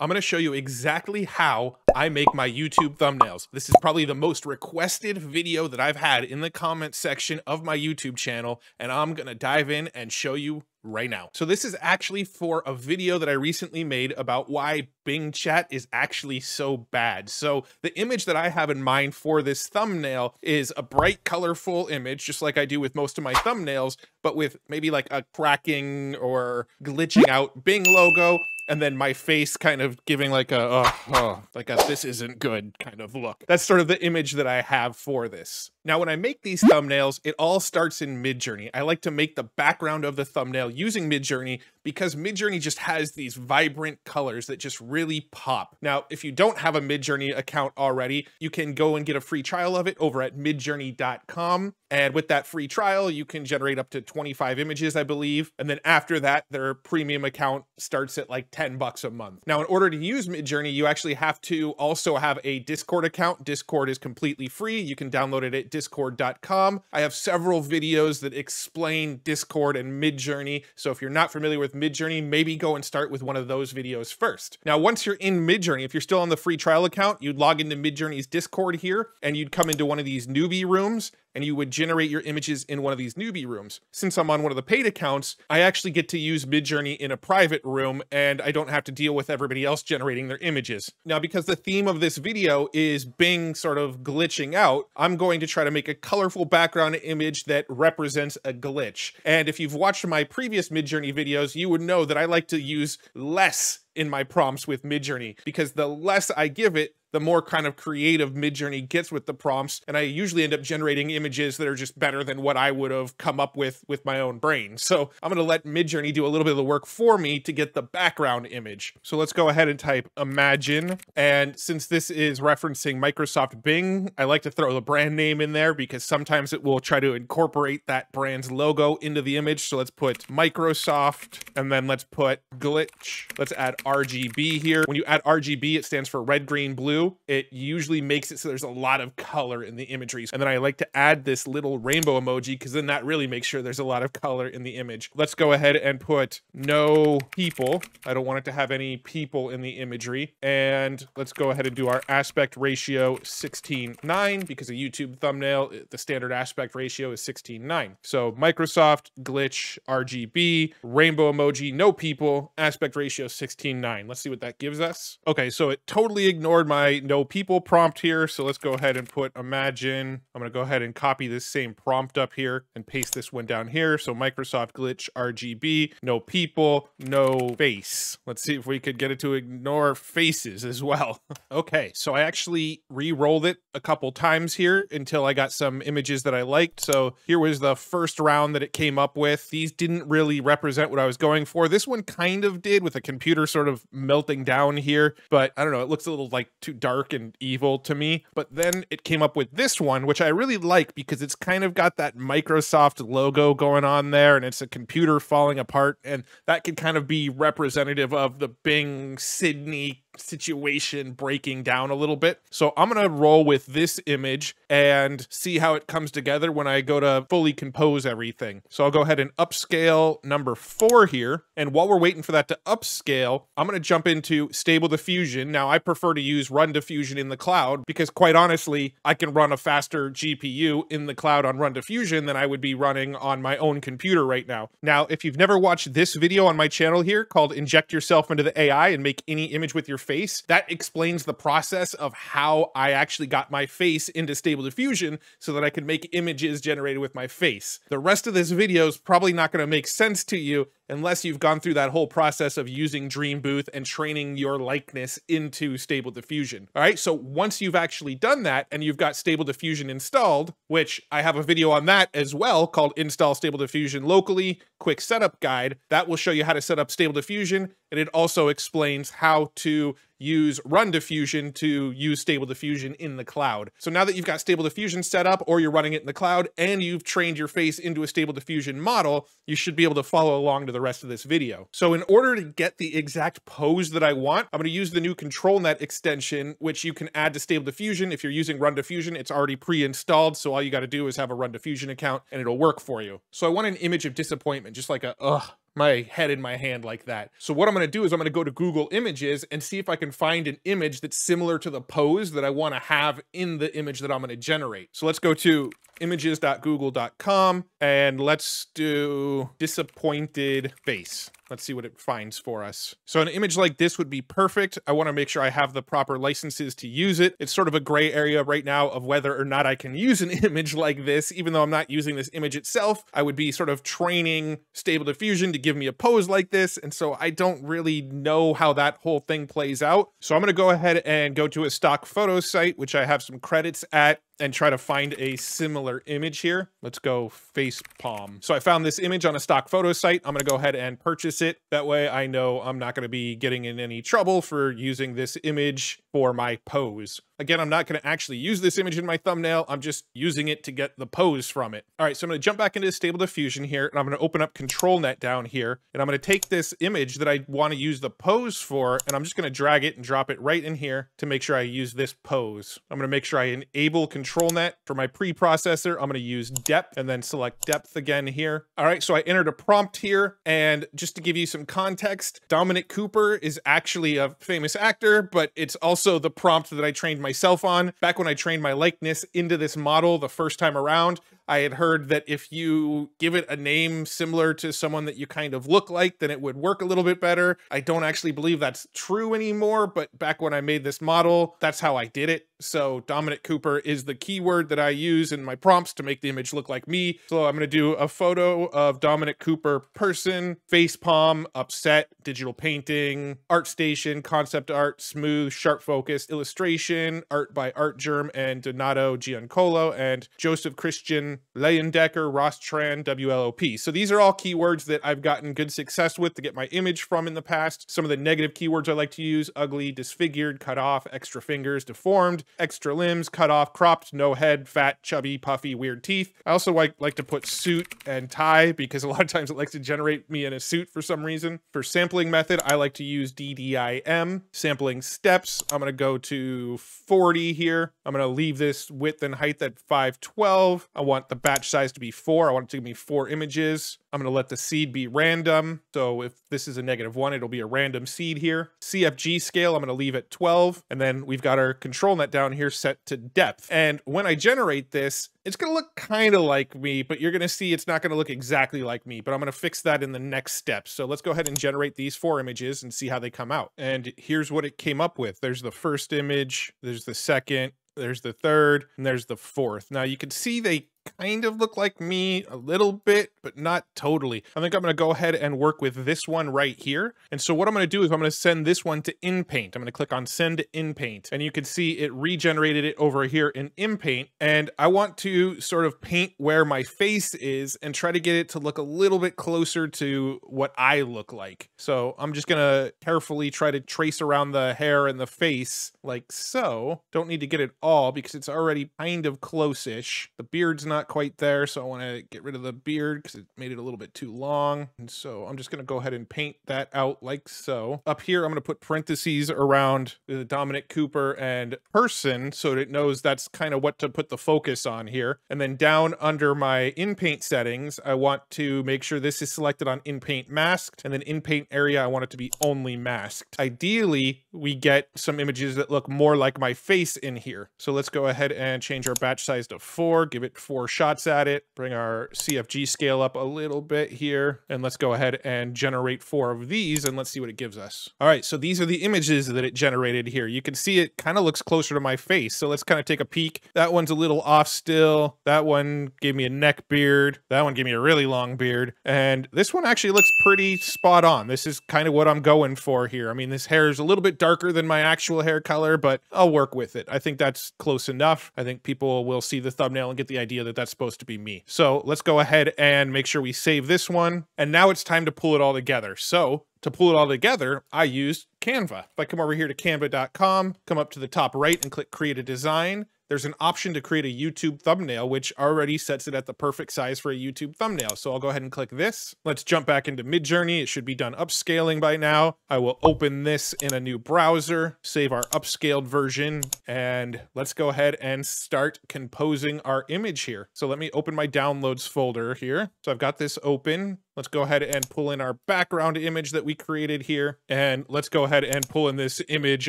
I'm going to show you exactly how I make my YouTube thumbnails. This is probably the most requested video that I've had in the comment section of my YouTube channel, and I'm going to dive in and show you right now. So this is actually for a video that I recently made about why Bing chat is actually so bad. So the image that I have in mind for this thumbnail is a bright colorful image, just like I do with most of my thumbnails, but with maybe like a cracking or glitching out Bing logo and then my face kind of giving like a oh, oh, like a this isn't good kind of look. That's sort of the image that I have for this. Now, when I make these thumbnails, it all starts in Midjourney. I like to make the background of the thumbnail using Midjourney because Midjourney just has these vibrant colors that just really pop. Now, if you don't have a Midjourney account already, you can go and get a free trial of it over at midjourney.com. And with that free trial, you can generate up to 25 images, I believe. And then after that, their premium account starts at like 10 bucks a month. Now, in order to use Midjourney, you actually have to also have a Discord account. Discord is completely free. You can download it at discord.com. I have several videos that explain Discord and Midjourney. So if you're not familiar with Midjourney, maybe go and start with one of those videos first. Now, once you're in Midjourney, if you're still on the free trial account, you'd log into Midjourney's Discord here and you'd come into one of these newbie rooms and you would generate your images in one of these newbie rooms. Since I'm on one of the paid accounts, I actually get to use Midjourney in a private room and I don't have to deal with everybody else generating their images. Now, because the theme of this video is Bing sort of glitching out, I'm going to try to make a colorful background image that represents a glitch. And if you've watched my previous Midjourney videos, you would know that I like to use less in my prompts with Midjourney because the less I give it, the more kind of creative Midjourney gets with the prompts. And I usually end up generating images that are just better than what I would have come up with with my own brain. So I'm going to let Midjourney do a little bit of the work for me to get the background image. So let's go ahead and type imagine. And since this is referencing Microsoft Bing, I like to throw the brand name in there because sometimes it will try to incorporate that brand's logo into the image. So let's put Microsoft and then let's put glitch. Let's add RGB here. When you add RGB, it stands for red, green, blue it usually makes it so there's a lot of color in the imagery. And then I like to add this little rainbow emoji because then that really makes sure there's a lot of color in the image. Let's go ahead and put no people. I don't want it to have any people in the imagery. And let's go ahead and do our aspect ratio 16.9 because a YouTube thumbnail, uh, the standard aspect ratio is 16.9. So Microsoft, glitch, RGB, rainbow emoji, no people, aspect ratio 16.9. Let's see what that gives us. Okay, so it totally ignored my no people prompt here. So let's go ahead and put imagine. I'm going to go ahead and copy this same prompt up here and paste this one down here. So Microsoft glitch RGB, no people, no face. Let's see if we could get it to ignore faces as well. okay, so I actually re-rolled it a couple times here until I got some images that I liked. So here was the first round that it came up with. These didn't really represent what I was going for. This one kind of did with a computer sort of melting down here, but I don't know, it looks a little like too dark and evil to me. But then it came up with this one, which I really like because it's kind of got that Microsoft logo going on there and it's a computer falling apart. And that could kind of be representative of the Bing Sydney situation breaking down a little bit. So I'm going to roll with this image and see how it comes together when I go to fully compose everything. So I'll go ahead and upscale number four here. And while we're waiting for that to upscale, I'm going to jump into Stable Diffusion. Now I prefer to use RunDiffusion in the cloud because quite honestly, I can run a faster GPU in the cloud on RunDiffusion than I would be running on my own computer right now. Now, if you've never watched this video on my channel here called Inject Yourself into the AI and Make Any Image with Your face. That explains the process of how I actually got my face into Stable Diffusion so that I could make images generated with my face. The rest of this video is probably not going to make sense to you unless you've gone through that whole process of using Dreambooth and training your likeness into Stable Diffusion. All right, so once you've actually done that and you've got Stable Diffusion installed, which I have a video on that as well called Install Stable Diffusion Locally, Quick Setup Guide, that will show you how to set up Stable Diffusion, and it also explains how to use RunDiffusion to use Stable Diffusion in the cloud. So now that you've got Stable Diffusion set up or you're running it in the cloud and you've trained your face into a Stable Diffusion model, you should be able to follow along to the rest of this video. So in order to get the exact pose that I want, I'm going to use the new ControlNet extension, which you can add to Stable Diffusion. If you're using RunDiffusion, it's already pre-installed, so all you got to do is have a RunDiffusion account and it'll work for you. So I want an image of disappointment, just like a ugh my head in my hand like that. So what I'm going to do is I'm going to go to Google Images and see if I can find an image that's similar to the pose that I want to have in the image that I'm going to generate. So let's go to images.google.com and let's do disappointed face. Let's see what it finds for us. So an image like this would be perfect. I want to make sure I have the proper licenses to use it. It's sort of a gray area right now of whether or not I can use an image like this, even though I'm not using this image itself. I would be sort of training Stable Diffusion to give me a pose like this. And so I don't really know how that whole thing plays out. So I'm going to go ahead and go to a stock photo site, which I have some credits at and try to find a similar image here. Let's go face palm. So I found this image on a stock photo site. I'm gonna go ahead and purchase it. That way I know I'm not gonna be getting in any trouble for using this image for my pose. Again, I'm not going to actually use this image in my thumbnail. I'm just using it to get the pose from it. All right, so I'm going to jump back into Stable Diffusion here, and I'm going to open up ControlNet down here, and I'm going to take this image that I want to use the pose for, and I'm just going to drag it and drop it right in here to make sure I use this pose. I'm going to make sure I enable ControlNet for my preprocessor. I'm going to use depth and then select depth again here. All right, so I entered a prompt here, and just to give you some context, Dominic Cooper is actually a famous actor, but it's also the prompt that I trained myself on. Back when I trained my likeness into this model the first time around, I had heard that if you give it a name similar to someone that you kind of look like, then it would work a little bit better. I don't actually believe that's true anymore, but back when I made this model, that's how I did it. So Dominic Cooper is the keyword that I use in my prompts to make the image look like me. So I'm going to do a photo of Dominic Cooper person, face palm, upset, digital painting, art station, concept art, smooth, sharp focus, illustration, art by Artgerm and Donato Giancola, and Joseph Christian Leyendecker, Ross Tran, WLOP. So these are all keywords that I've gotten good success with to get my image from in the past. Some of the negative keywords I like to use, ugly, disfigured, cut off, extra fingers, deformed, extra limbs, cut off, cropped, no head, fat, chubby, puffy, weird teeth. I also like, like to put suit and tie because a lot of times it likes to generate me in a suit for some reason. For sampling method, I like to use DDIM. Sampling steps, I'm to go to 40 here. I'm to leave this width and height at 512. I want the batch size to be four. I want it to give me four images. I'm going to let the seed be random. So if this is a negative one, it'll be a random seed here. CFG scale, I'm going to leave at 12. And then we've got our ControlNet down here set to depth. And when I generate this, it's going to look kind of like me, but you're going to see it's not going to look exactly like me, but I'm going to fix that in the next step. So let's go ahead and generate these four images and see how they come out. And here's what it came up with. There's the first image, there's the second, there's the third, and there's the fourth. Now you can see they kind of look like me a little bit, but not totally. I think I'm going to go ahead and work with this one right here. And so what I'm going to do is I'm going to send this one to InPaint. I'm going to click on Send InPaint. And you can see it regenerated it over here in InPaint. And I want to sort of paint where my face is and try to get it to look a little bit closer to what I look like. So I'm just going to carefully try to trace around the hair and the face like so. Don't need to get it all because it's already kind of close-ish. The beard's not not quite there, so I want to get rid of the beard because it made it a little bit too long. And so I'm just going to go ahead and paint that out like so. Up here, I'm going to put parentheses around the Dominic Cooper and person so that it knows that's kind of what to put the focus on here. And then down under my in-paint settings, I want to make sure this is selected on in-paint masked, and then in-paint area, I want it to be only masked. Ideally, we get some images that look more like my face in here. So let's go ahead and change our batch size to four, give it four shots at it, bring our CFG scale up a little bit here, and let's go ahead and generate four of these, and let's see what it gives us. All right, so these are the images that it generated here. You can see it kind of looks closer to my face, so let's kind of take a peek. That one's a little off still. That one gave me a neck beard. That one gave me a really long beard. And this one actually looks pretty spot on. This is kind of what I'm going for here. I mean, this hair is a little bit darker than my actual hair color, but I'll work with it. I think that's close enough. I think people will see the thumbnail and get the idea that that that's supposed to be me. So let's go ahead and make sure we save this one. And now it's time to pull it all together. So to pull it all together, I used Canva. If I come over here to canva.com, come up to the top right and click create a design, there's an option to create a YouTube thumbnail, which already sets it at the perfect size for a YouTube thumbnail. So I'll go ahead and click this. Let's jump back into Midjourney. It should be done upscaling by now. I will open this in a new browser, save our upscaled version, and let's go ahead and start composing our image here. So let me open my downloads folder here. So I've got this open. Let's go ahead and pull in our background image that we created here. And let's go ahead and pull in this image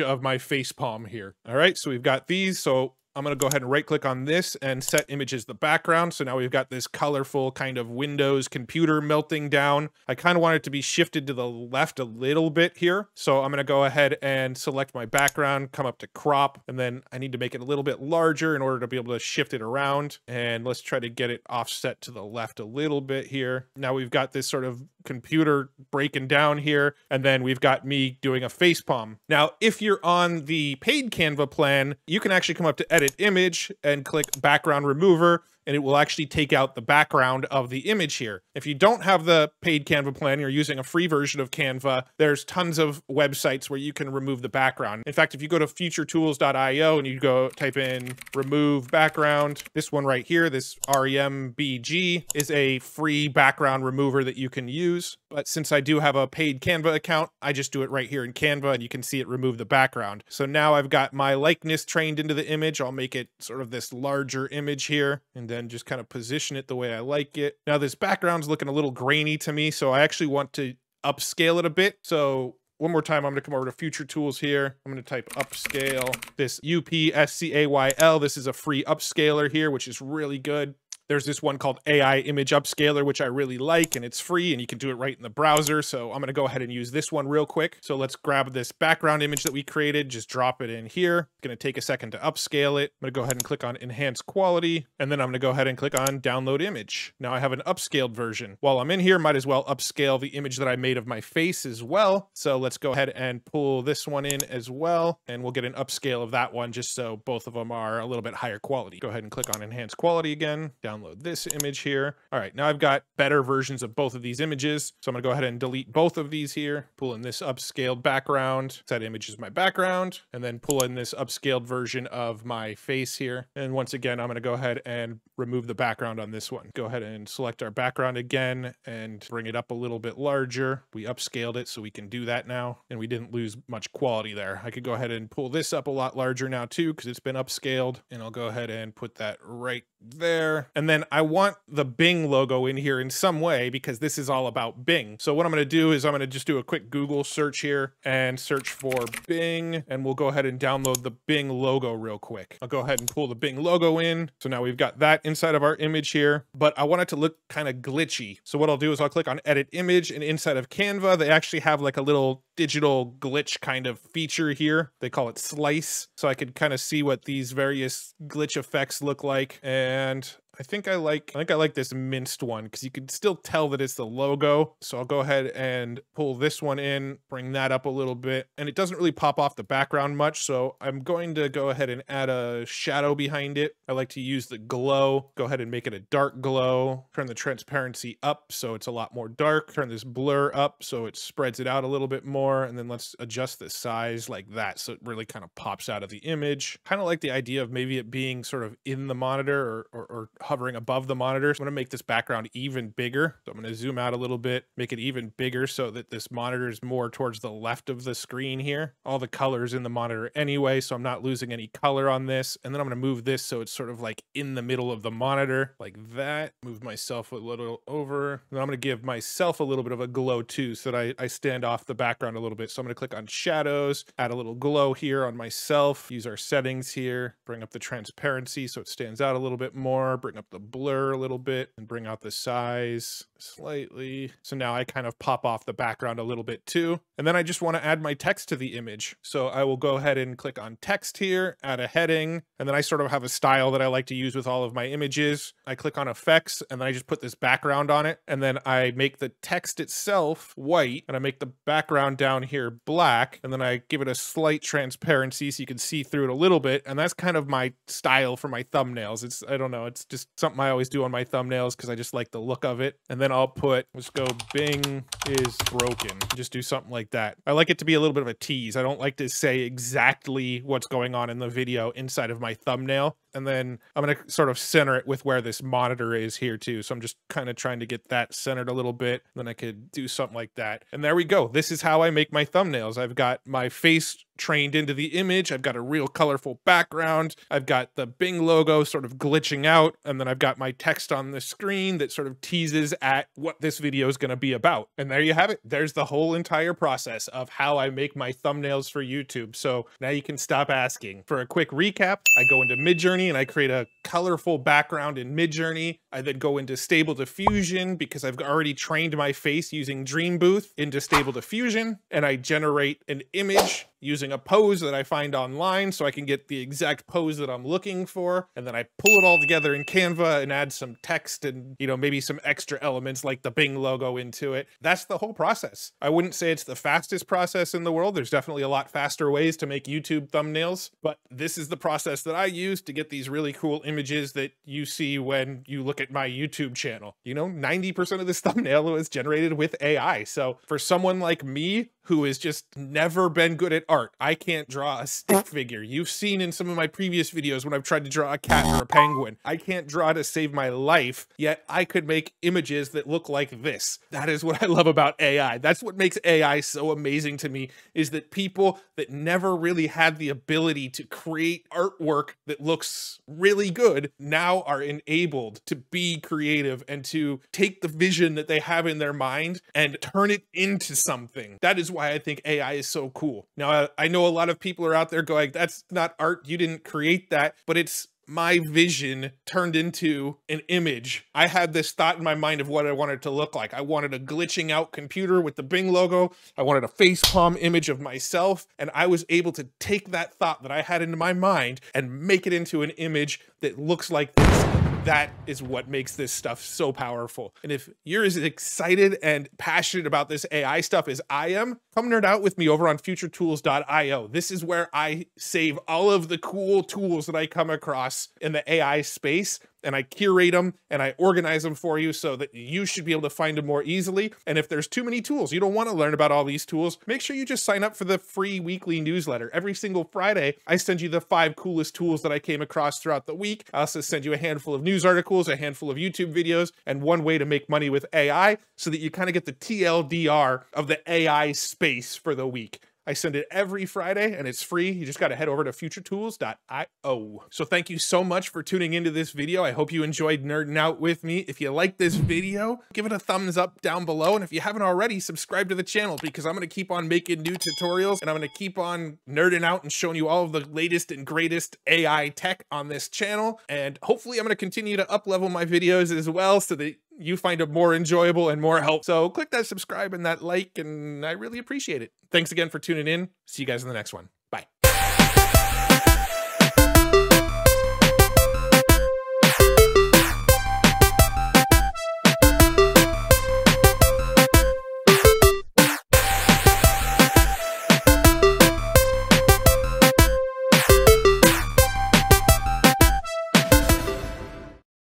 of my face palm here. All right, so we've got these. So I'm going to go ahead and right click on this and set image as the background. So now we've got this colorful kind of Windows computer melting down. I kind of want it to be shifted to the left a little bit here. So I'm going to go ahead and select my background, come up to crop, and then I need to make it a little bit larger in order to be able to shift it around. And let's try to get it offset to the left a little bit here. Now we've got this sort of computer breaking down here, and then we've got me doing a face palm. Now, if you're on the paid Canva plan, you can actually come up to edit image and click background remover and it will actually take out the background of the image here. If you don't have the paid Canva plan, you're using a free version of Canva, there's tons of websites where you can remove the background. In fact, if you go to futuretools.io and you go type in remove background, this one right here, this REMBG is a free background remover that you can use. But since I do have a paid Canva account, I just do it right here in Canva and you can see it remove the background. So now I've got my likeness trained into the image. I'll make it sort of this larger image here and just kind of position it the way I like it. Now this background's looking a little grainy to me, so I actually want to upscale it a bit. So one more time, I'm to come over to Future Tools here. I'm going to type upscale this U-P-S-C-A-Y-L. This is a free upscaler here, which is really good. There's this one called AI Image Upscaler, which I really like, and it's free, and you can do it right in the browser. So I'm to go ahead and use this one real quick. So let's grab this background image that we created, just drop it in here. It's to take a second to upscale it. I'm to go ahead and click on Enhance Quality, and then I'm to go ahead and click on Download Image. Now I have an upscaled version. While I'm in here, might as well upscale the image that I made of my face as well. So let's go ahead and pull this one in as well, and we'll get an upscale of that one just so both of them are a little bit higher quality. Go ahead and click on Enhance Quality again, down download this image here. All right, now I've got better versions of both of these images. So I'm gonna go ahead and delete both of these here, pull in this upscaled background. That image is my background, and then pull in this upscaled version of my face here. And once again, I'm gonna go ahead and remove the background on this one. Go ahead and select our background again and bring it up a little bit larger. We upscaled it so we can do that now, and we didn't lose much quality there. I could go ahead and pull this up a lot larger now too, because it's been upscaled, and I'll go ahead and put that right there. And then I want the Bing logo in here in some way because this is all about Bing. So what I'm going to do is I'm going to just do a quick Google search here and search for Bing and we'll go ahead and download the Bing logo real quick. I'll go ahead and pull the Bing logo in. So now we've got that inside of our image here, but I want it to look kind of glitchy. So what I'll do is I'll click on edit image and inside of Canva, they actually have like a little digital glitch kind of feature here. They call it slice. So I could kind of see what these various glitch effects look like. And I think I like I think I like this minced one because you can still tell that it's the logo. So I'll go ahead and pull this one in, bring that up a little bit. And it doesn't really pop off the background much. So I'm going to go ahead and add a shadow behind it. I like to use the glow. Go ahead and make it a dark glow. Turn the transparency up so it's a lot more dark. Turn this blur up so it spreads it out a little bit more. And then let's adjust the size like that so it really kind of pops out of the image. Kind of like the idea of maybe it being sort of in the monitor or, or, or hovering above the monitor. So I'm to make this background even bigger. So I'm to zoom out a little bit, make it even bigger so that this monitor is more towards the left of the screen here. All the colors in the monitor anyway, so I'm not losing any color on this. And then I'm to move this so it's sort of like in the middle of the monitor like that. Move myself a little over. Then I'm to give myself a little bit of a glow too so that I, I stand off the background a little bit. So I'm to click on shadows, add a little glow here on myself, use our settings here, bring up the transparency so it stands out a little bit more, bring up the blur a little bit and bring out the size slightly. So now I kind of pop off the background a little bit too. And then I just want to add my text to the image. So I will go ahead and click on text here, add a heading, and then I sort of have a style that I like to use with all of my images. I click on effects and then I just put this background on it. And then I make the text itself white and I make the background down here black. And then I give it a slight transparency so you can see through it a little bit. And that's kind of my style for my thumbnails. It's, I don't know, it's just something I always do on my thumbnails because I just like the look of it. And then I'll put, let's go Bing is broken. Just do something like that. I like it to be a little bit of a tease. I don't like to say exactly what's going on in the video inside of my thumbnail. And then I'm going to sort of center it with where this monitor is here too. So I'm just kind of trying to get that centered a little bit. Then I could do something like that. And there we go. This is how I make my thumbnails. I've got my face trained into the image. I've got a real colorful background. I've got the Bing logo sort of glitching out. And then I've got my text on the screen that sort of teases at what this video is going to be about. And there you have it. There's the whole entire process of how I make my thumbnails for YouTube. So now you can stop asking. For a quick recap, I go into Midjourney and I create a colorful background in Midjourney. I then go into Stable Diffusion because I've already trained my face using Dreambooth into Stable Diffusion and I generate an image using a pose that I find online so I can get the exact pose that I'm looking for. And then I pull it all together in Canva and add some text and, you know, maybe some extra elements like the Bing logo into it. That's the whole process. I wouldn't say it's the fastest process in the world. There's definitely a lot faster ways to make YouTube thumbnails, but this is the process that I use to get these really cool images that you see when you look at my YouTube channel. You know, 90% of this thumbnail was generated with AI. So for someone like me who has just never been good at art. I can't draw a stick figure. You've seen in some of my previous videos when I've tried to draw a cat or a penguin. I can't draw to save my life, yet I could make images that look like this. That is what I love about AI. That's what makes AI so amazing to me is that people that never really had the ability to create artwork that looks really good now are enabled to be creative and to take the vision that they have in their mind and turn it into something. That is why I think AI is so cool. Now, I know a lot of people are out there going, that's not art. You didn't create that, but it's my vision turned into an image. I had this thought in my mind of what I wanted to look like. I wanted a glitching out computer with the Bing logo. I wanted a face palm image of myself. And I was able to take that thought that I had into my mind and make it into an image that looks like this that is what makes this stuff so powerful. And if you're as excited and passionate about this AI stuff as I am, come nerd out with me over on futuretools.io. This is where I save all of the cool tools that I come across in the AI space and I curate them and I organize them for you so that you should be able to find them more easily. And if there's too many tools, you don't want to learn about all these tools, make sure you just sign up for the free weekly newsletter. Every single Friday, I send you the five coolest tools that I came across throughout the week. I also send you a handful of news articles, a handful of YouTube videos, and one way to make money with AI so that you kind of get the TLDR of the AI space for the week. I send it every Friday and it's free. You just got to head over to futuretools.io. So thank you so much for tuning into this video. I hope you enjoyed nerding out with me. If you like this video, give it a thumbs up down below. And if you haven't already, subscribe to the channel because I'm going to keep on making new tutorials and I'm going to keep on nerding out and showing you all of the latest and greatest AI tech on this channel. And hopefully I'm going to continue to up level my videos as well so that you find it more enjoyable and more help. So click that subscribe and that like, and I really appreciate it. Thanks again for tuning in. See you guys in the next one.